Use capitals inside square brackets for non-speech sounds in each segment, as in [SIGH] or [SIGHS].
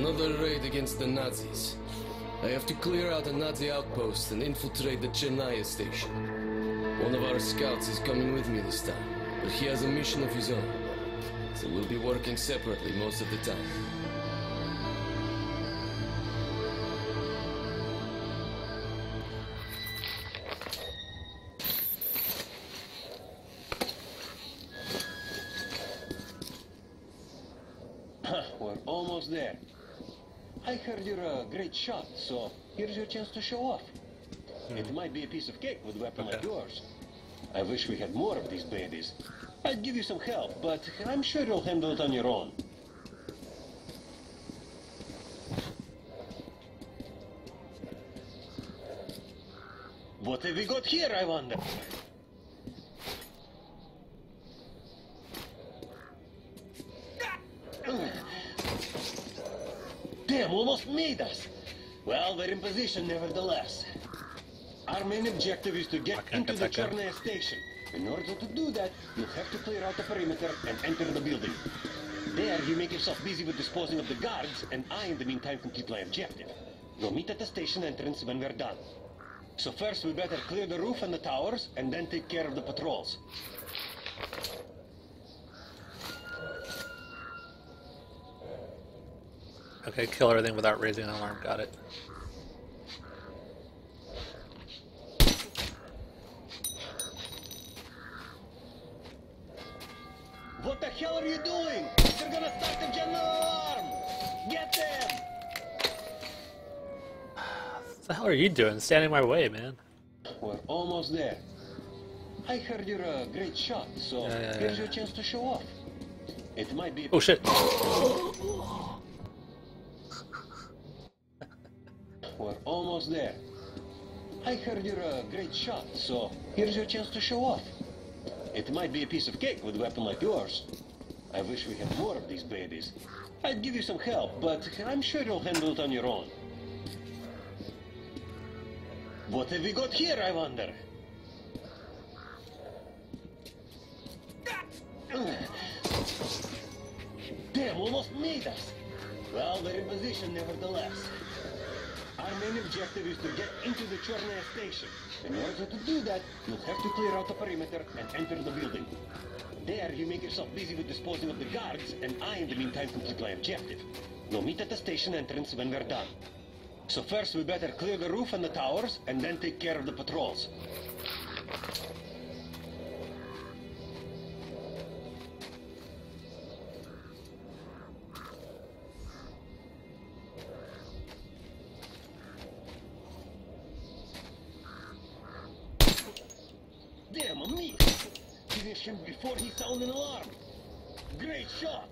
Another raid against the Nazis. I have to clear out a Nazi outpost and infiltrate the Chernaya station. One of our scouts is coming with me this time, but he has a mission of his own. So we'll be working separately most of the time. You're a great shot, so here's your chance to show off. It hmm. might be a piece of cake with a weapon like yours. I wish we had more of these babies. I'd give you some help, but I'm sure you'll handle it on your own. What have we got here, I wonder? Damn, almost made us. Well, we're in position nevertheless. Our main objective is to get into the. Chernaya station. In order to do that, you'll have to clear out the perimeter and enter the building. There, you make yourself busy with disposing of the guards, and I, in the meantime, complete my objective. We'll meet at the station entrance when we're done. So first, we better clear the roof and the towers, and then take care of the patrols. Okay, kill everything without raising an alarm. Got it. What the hell are you doing? They're gonna start the general alarm! Get them! What [SIGHS] the hell are you doing? Standing my way, man. We're almost there. I heard you're a great shot, so Yeah, yeah, here's your chance to show off. It might be. Oh shit! [LAUGHS] We're almost there. I heard you're a great shot, so here's your chance to show off. It might be a piece of cake with a weapon like yours. I wish we had more of these babies. I'd give you some help, but I'm sure you'll handle it on your own. What have we got here, I wonder? Damn, almost made us. Well, we're in position nevertheless. Our main objective is to get into the Chernaya station. In order to do that, you'll have to clear out the perimeter and enter the building. There, you make yourself busy with disposing of the guards, and I, in the meantime, complete my objective. We'll meet at the station entrance when we're done. So first, we better clear the roof and the towers, and then take care of the patrols. Damn, a miss! Finish him before he sound an alarm. Great shot!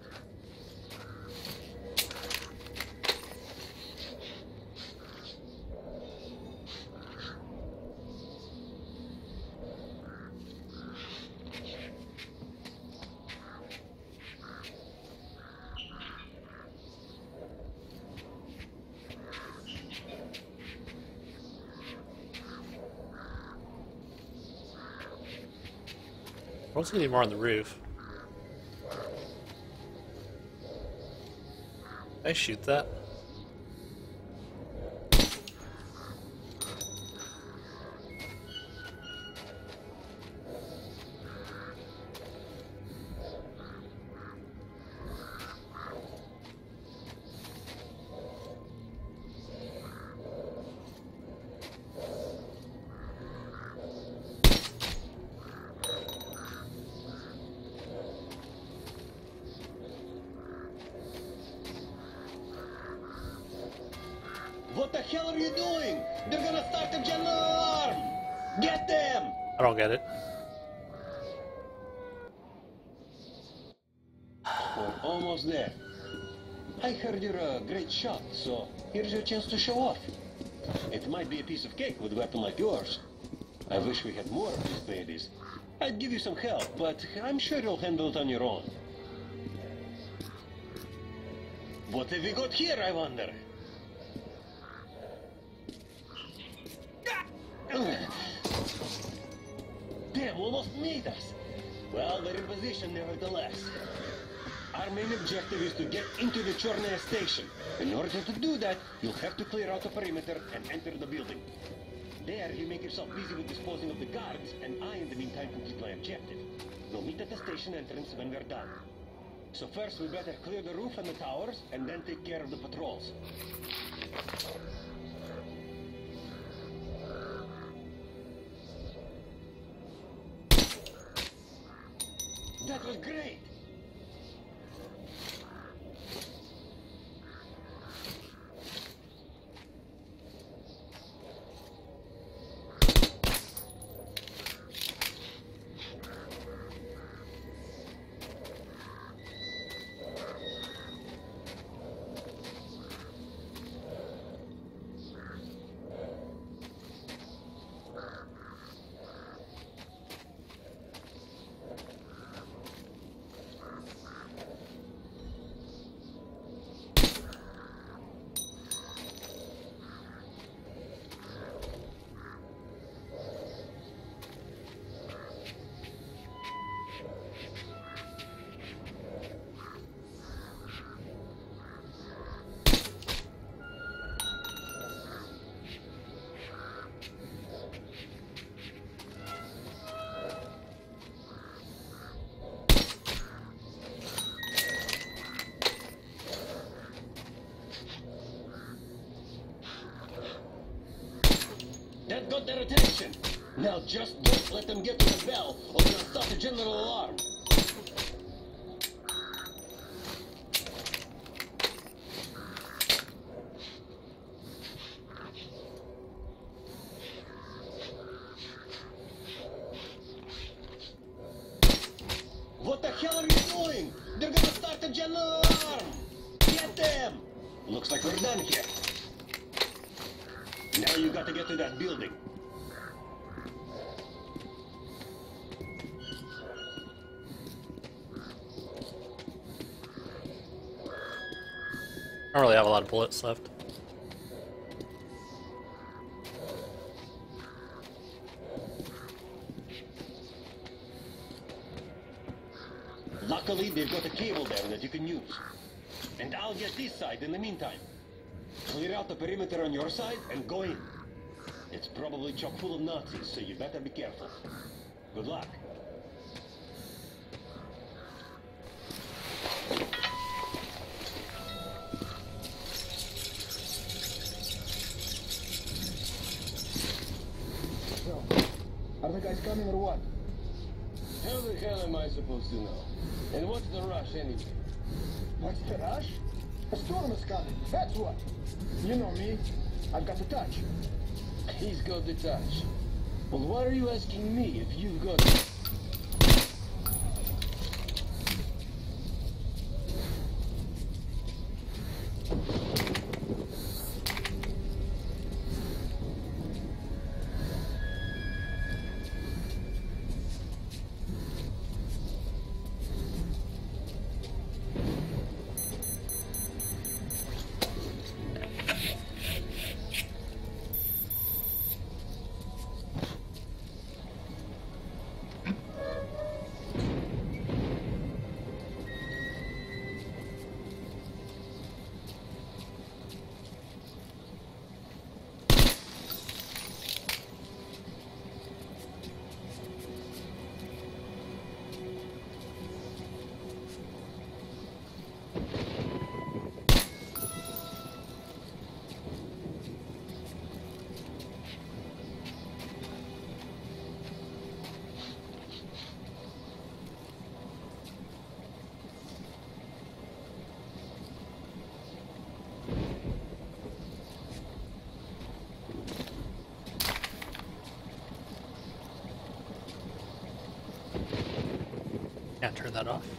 What's gonna be more on the roof? I shoot that. What the hell are you doing? They're gonna start the general alarm! Get them! I don't get it. We're almost there. I heard you're a great shot, so here's your chance to show off. It might be a piece of cake with a weapon like yours. I wish we had more of these babies. I'd give you some help, but I'm sure you'll handle it on your own. What have we got here, I wonder? Position nevertheless. Our main objective is to get into the Chornaya station. In order to do that, you'll have to clear out the perimeter and enter the building. There, you make yourself busy with disposing of the guards, and I, in the meantime, complete my objective. We'll meet at the station entrance when we're done. So first, we better clear the roof and the towers, and then take care of the patrols. That was great! Now just don't let them get to the bell, or they'll start a general alarm. Bullets left. Luckily, they've got a cable there that you can use. And I'll get this side in the meantime. Clear out the perimeter on your side and go in. It's probably chock full of Nazis, so you better be careful. Good luck. So, are the guys coming or what? How the hell am I supposed to know? And what's the rush anyway? What's the rush? A storm is coming, that's what. You know me. I've got the touch. He's got the touch. Well, why are you asking me if you've got... Can't turn that off.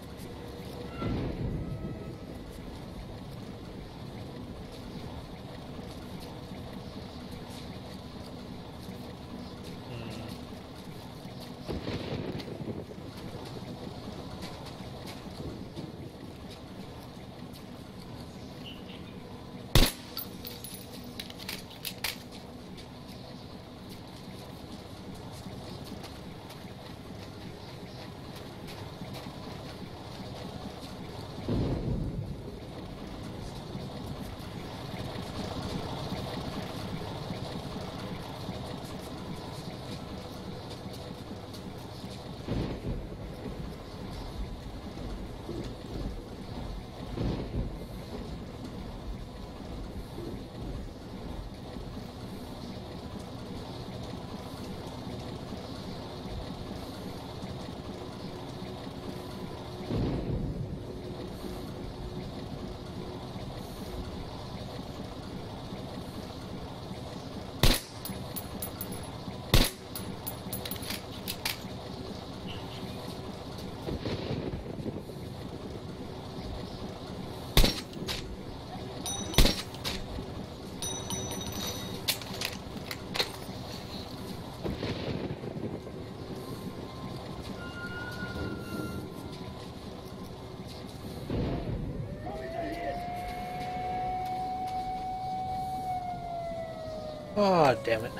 Oh, damn it.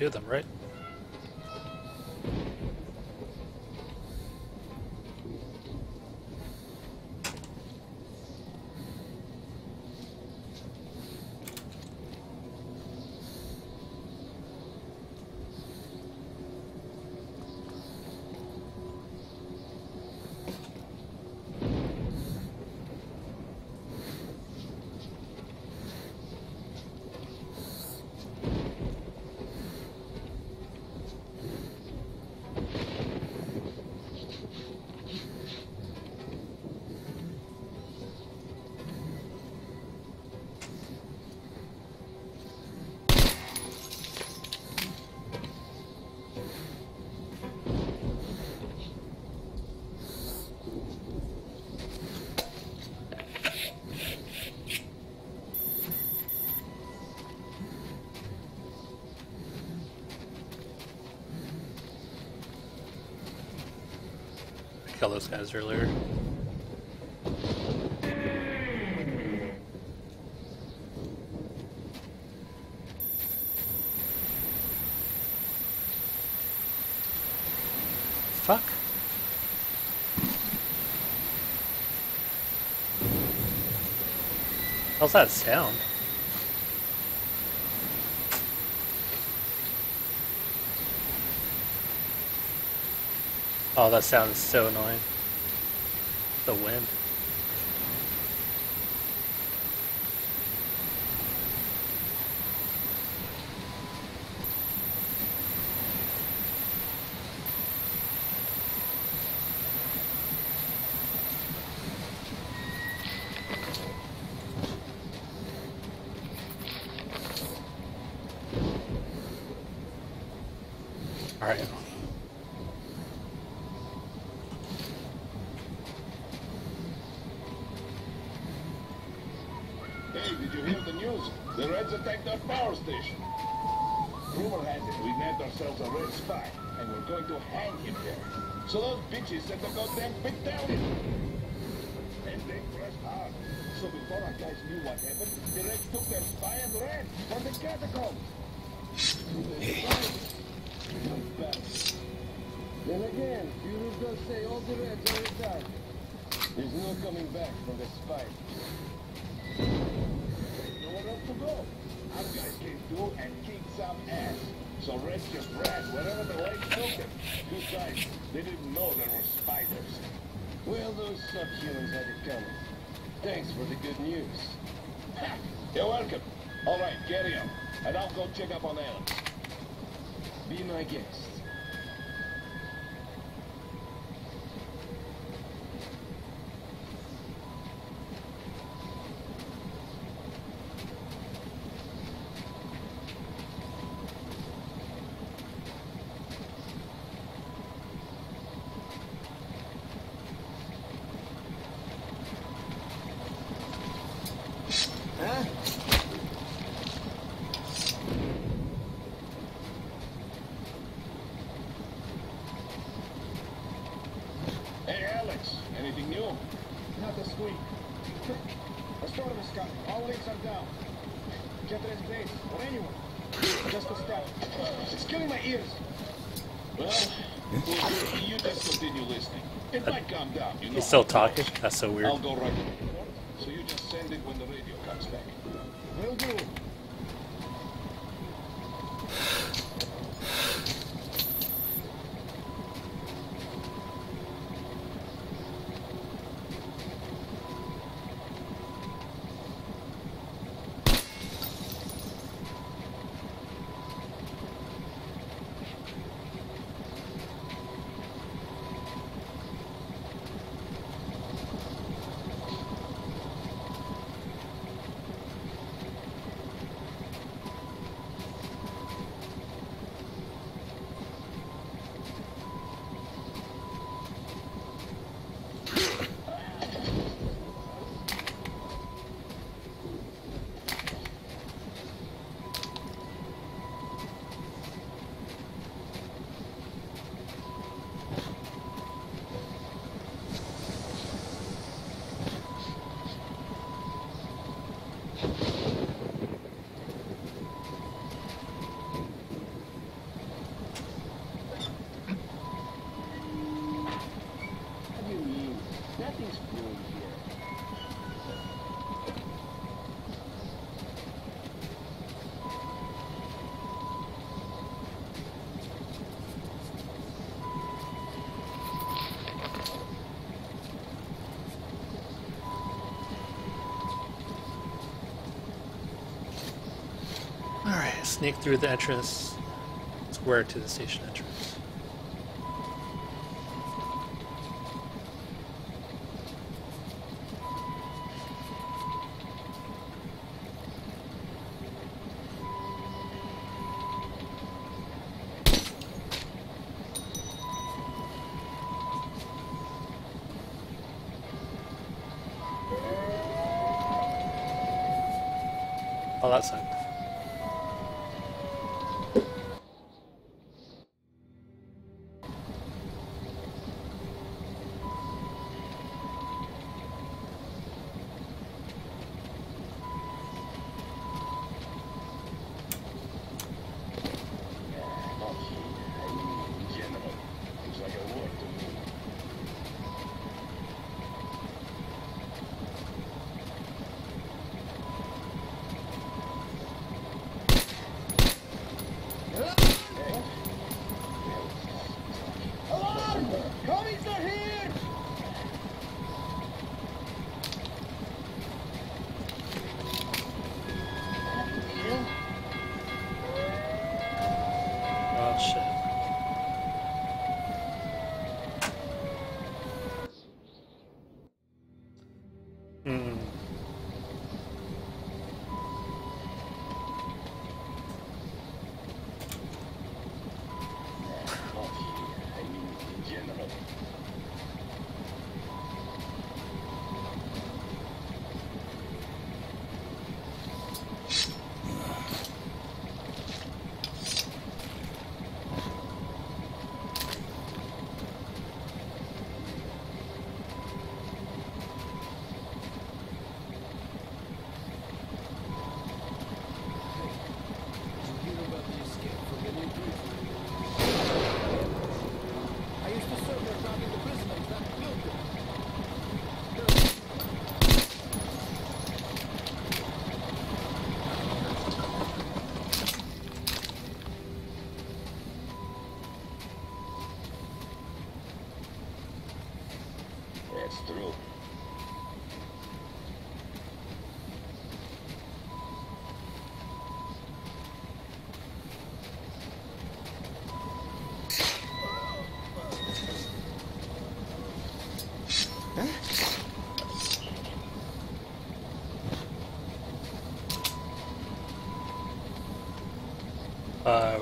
Of them, right? I killed those guys earlier. Fuck. How's that sound? Oh, that sounds so annoying. The wind. Alright. Hey, did you hear the news? The Reds attacked our power station. Rumor has it we nabbed ourselves a Red spy, and we're going to hang him there. So those bitches the goddamn big down in. And they pressed hard. So before our guys knew what happened, the Reds took their spy and ran from the catacombs. Then again, Fuhrer does say all the Reds are retired. There's no coming back from the spy. Nowhere else to go. Our guys came through and kicked some ass. So Reds just ran wherever the legs took them. Besides, they didn't know there were spiders. Well, those subhumans had it coming. Thanks for the good news. [LAUGHS] You're welcome. All right, carry on. And I'll go check up on Alan. Be my guest. still talking? That's so weird. sneak through the entrance square to the station entrance.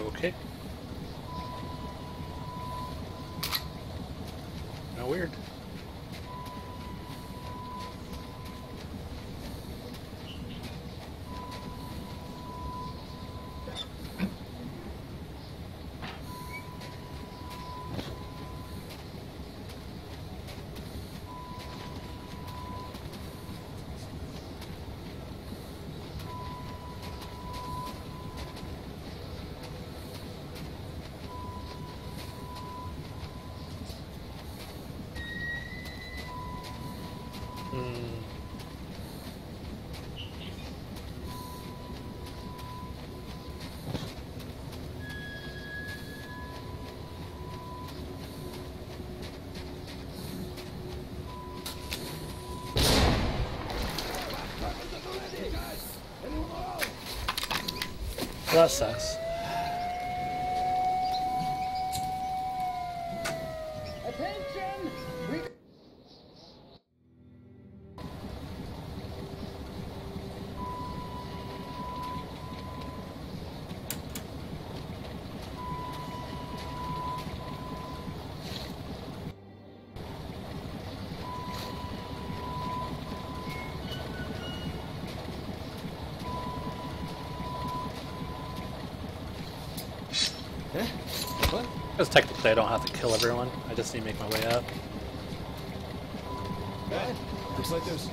Okay. Not Now weird. That. Attention! Because technically I don't have to kill everyone. I just need to make my way up. Looks like there's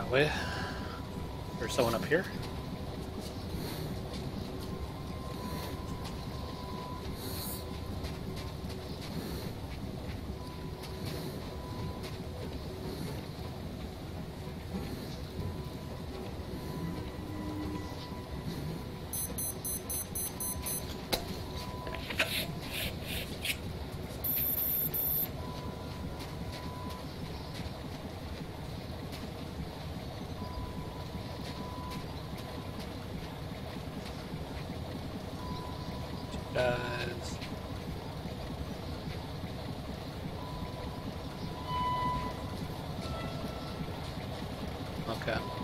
That way? There's someone up here? Guys. Okay.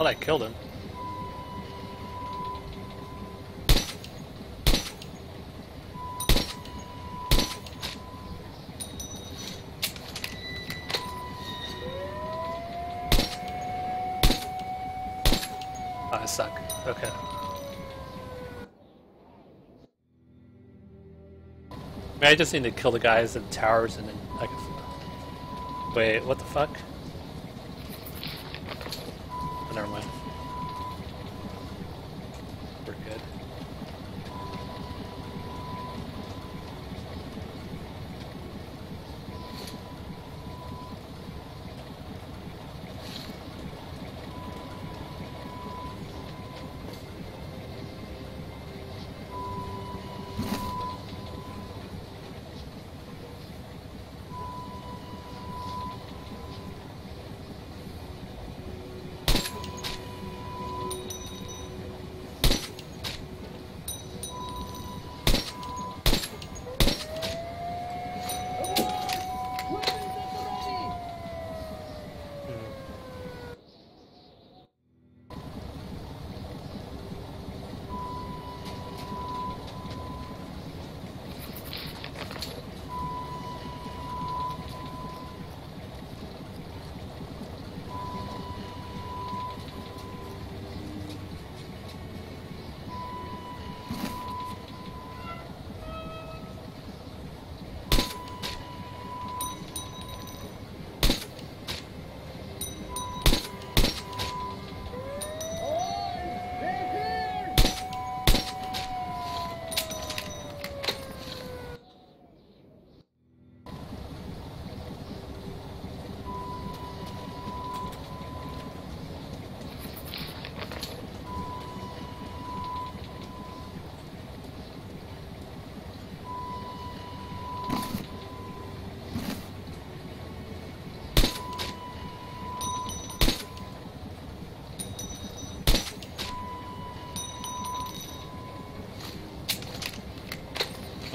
Thought I killed him. Oh, I suck. Okay. I I just need to kill the guys in the towers and then I can... Wait, what the fuck?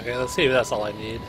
Okay, let's see if that's all I need.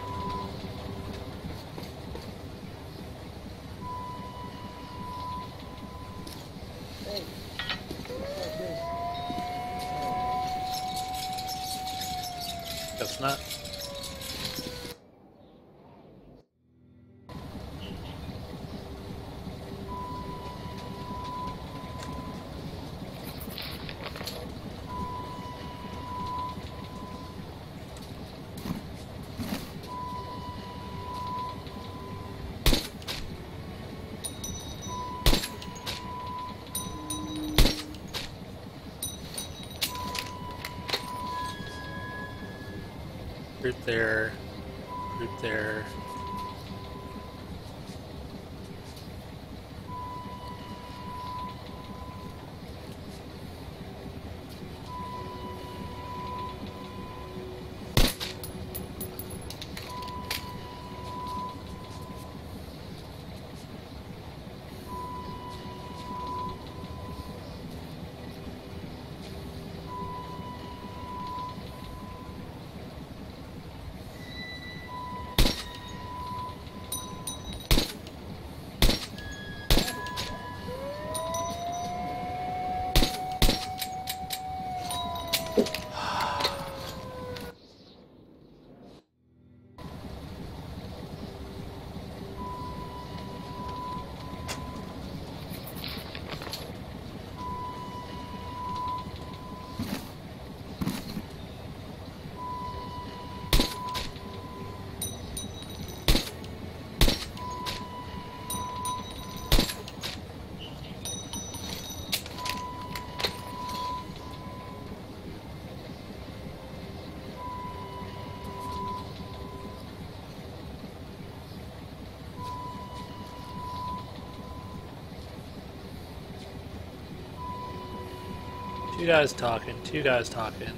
Guys talking, two guys talking.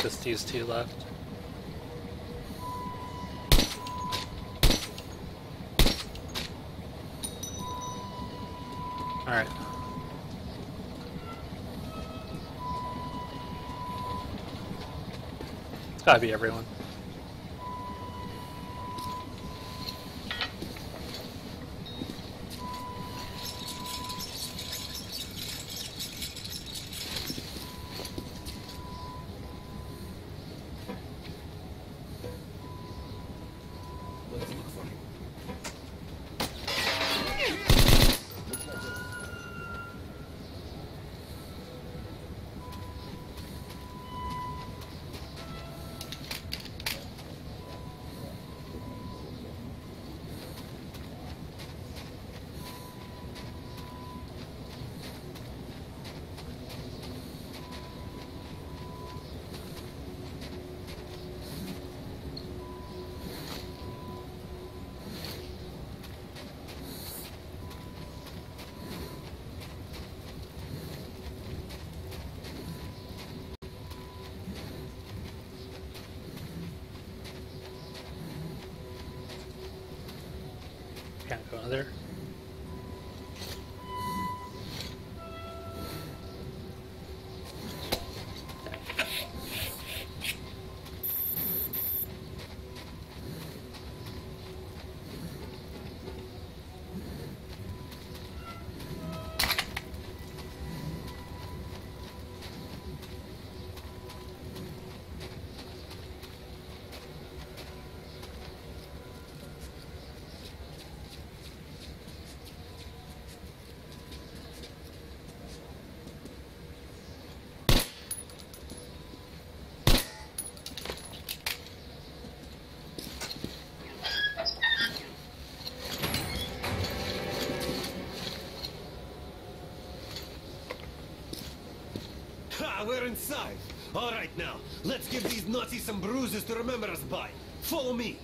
Just these two left. Alright. It's gotta be everyone. Can't go in there. We're inside. All right now, let's give these Nazis some bruises to remember us by. Follow me.